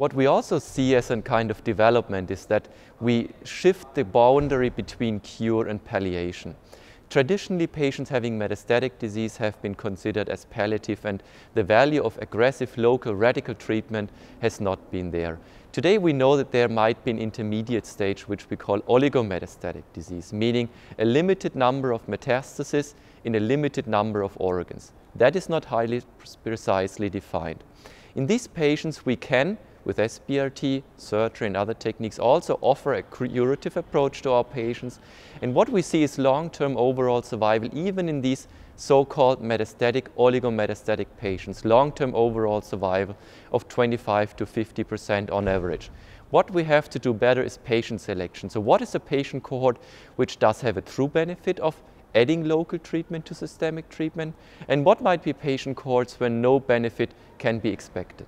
What we also see as a kind of development is that we shift the boundary between cure and palliation. Traditionally, patients having metastatic disease have been considered as palliative and the value of aggressive local radical treatment has not been there. Today we know that there might be an intermediate stage which we call oligometastatic disease, meaning a limited number of metastases in a limited number of organs. That is not highly precisely defined. In these patients we can with SBRT, surgery and other techniques also offer a curative approach to our patients. And what we see is long-term overall survival even in these so-called metastatic oligometastatic patients, long-term overall survival of 25 to 50% on average. What we have to do better is patient selection. So what is a patient cohort which does have a true benefit of adding local treatment to systemic treatment? And what might be patient cohorts where no benefit can be expected?